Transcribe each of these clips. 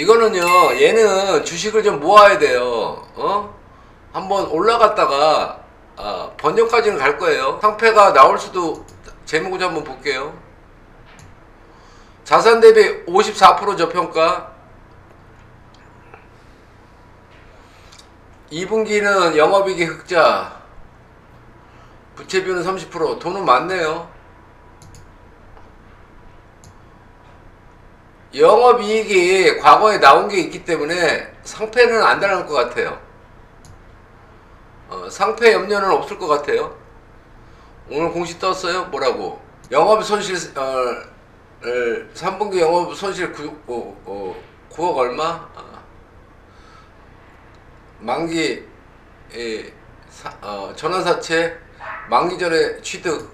이거는요 얘는 주식을 좀 모아야 돼요. 어? 한번 올라갔다가 아, 번전까지는 갈 거예요. 상패가 나올 수도 재무구조 한번 볼게요. 자산 대비 54% 저평가. 2분기는 영업이익이 흑자. 부채비는 30% 돈은 많네요 영업이익이 과거에 나온 게 있기 때문에 상패는 안 달할 것 같아요. 어, 상패 염려는 없을 것 같아요. 오늘 공시 떴어요? 뭐라고? 영업 손실 어, 어, 3분기 영업 손실 9, 어, 어, 9억 얼마? 어. 만기 예, 사, 어, 전환사채 만기 전에 취득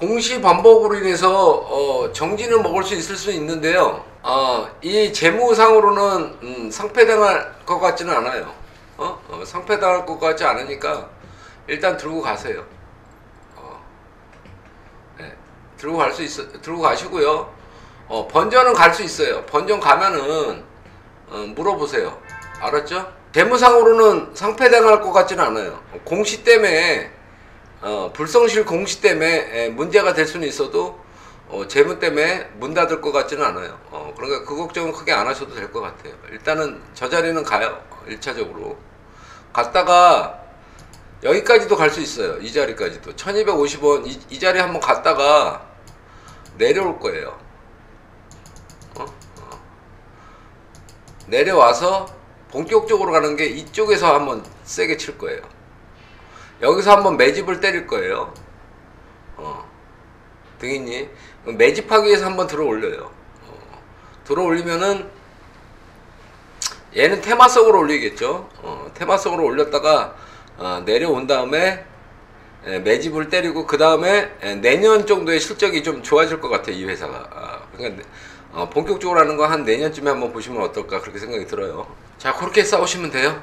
공시 반복으로 인해서 어, 정지는 먹을 수 있을 수 있는데요. 어, 이 재무상으로는 음, 상패당할 것 같지는 않아요. 어? 어, 상패당할 것 같지 않으니까 일단 들고 가세요. 어, 네, 들고 갈 수 있어, 들고 가시고요. 어, 번전은 갈 수 있어요. 번전 가면은 어, 물어보세요. 알았죠? 재무상으로는 상패당할 것 같지는 않아요. 공시 때문에 어, 불성실 공시 때문에 에, 문제가 될 수는 있어도 어, 재무 때문에 문 닫을 것 같지는 않아요. 어, 그러니까 그 걱정은 크게 안 하셔도 될 것 같아요. 일단은 저 자리는 가요. 1차적으로. 갔다가 여기까지도 갈 수 있어요. 이 자리까지도. 1250원 이, 이 자리 한번 갔다가 내려올 거예요. 어? 어. 내려와서 본격적으로 가는 게 이쪽에서 한번 세게 칠 거예요. 여기서 한번 매집을 때릴 거예요. 어. 등이니 매집하기 위해서 한번 들어 올려요. 어. 들어 올리면은 얘는 테마성으로 올리겠죠. 어. 테마성으로 올렸다가 어, 내려온 다음에 에, 매집을 때리고 그 다음에 내년 정도의 실적이 좀 좋아질 것 같아요. 이 회사가. 아, 그러니까 어, 본격적으로 하는 거 한 내년쯤에 한번 보시면 어떨까 그렇게 생각이 들어요. 자 그렇게 싸우시면 돼요.